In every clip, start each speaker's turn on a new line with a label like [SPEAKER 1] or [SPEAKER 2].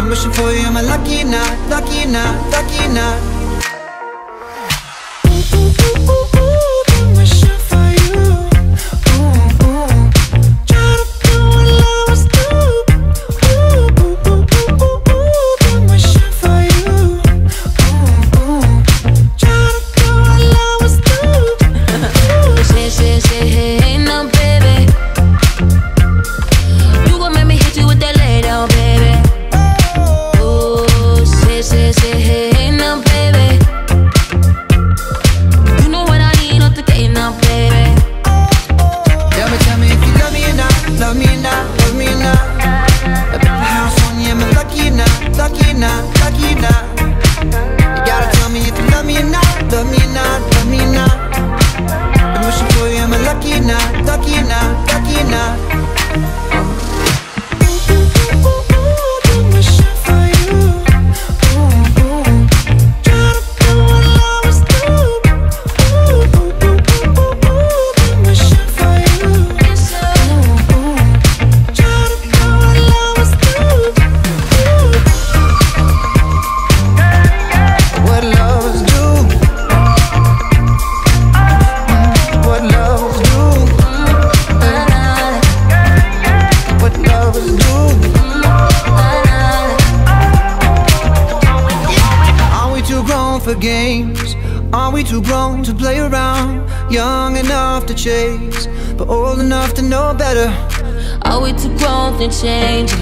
[SPEAKER 1] Been wishing for you, am I lucky or not, lucky or not, lucky or not? Lucky for games? Are we too grown to play around? Young enough to chase, but old enough to know better.
[SPEAKER 2] Are we too grown to change?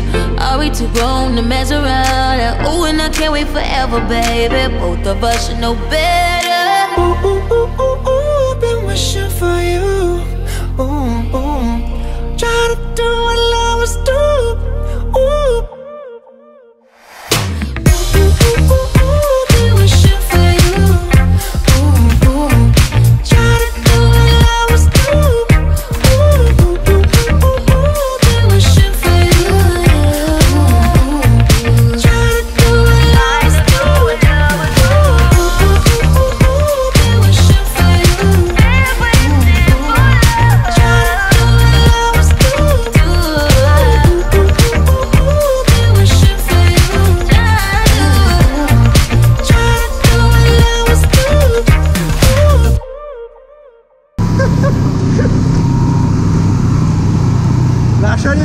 [SPEAKER 2] Are we too grown to mess around? Oh, and I can't wait forever, baby. Both of us should know better.
[SPEAKER 1] Ooh, ooh, ooh, ooh, ooh, been wishing for you.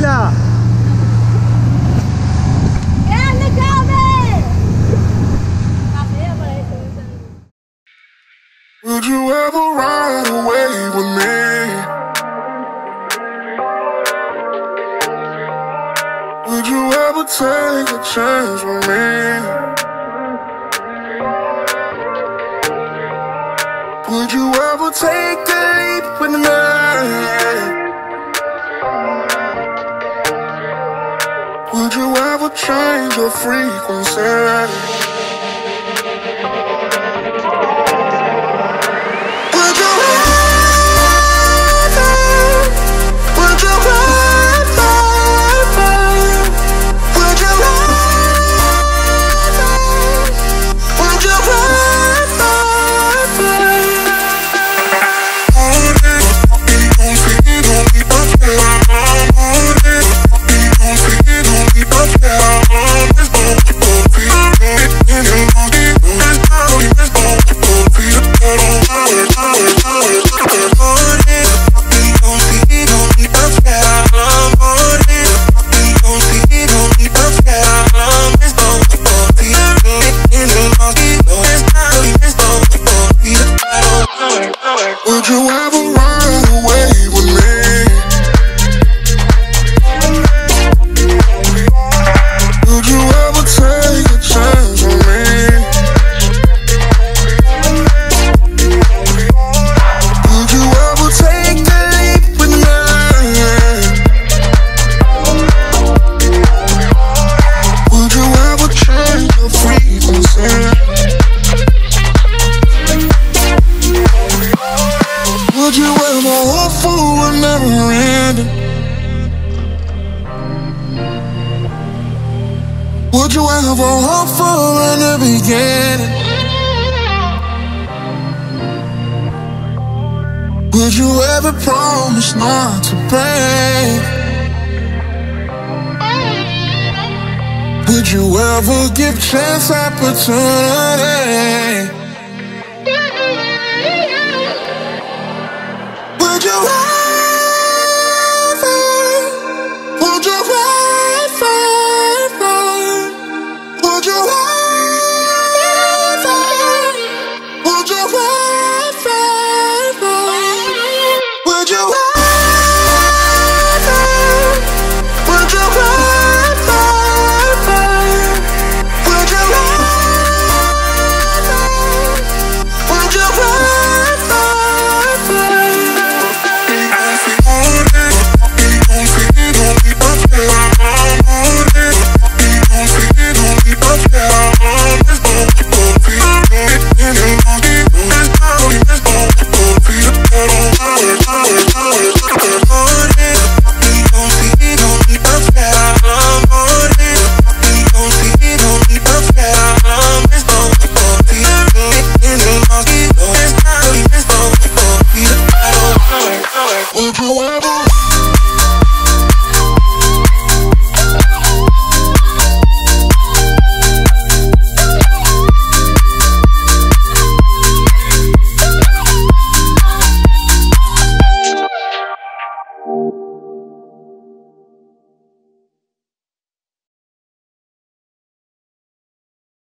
[SPEAKER 3] Lasciali!
[SPEAKER 4] Grande Come!
[SPEAKER 5] Would you ever ride away with me? Would you ever take a chance with me? Would you ever take a leap with me? You change your frequency? you have a hope for in the beginning? Would you ever promise not to break? Would you ever give chance opportunity? Would you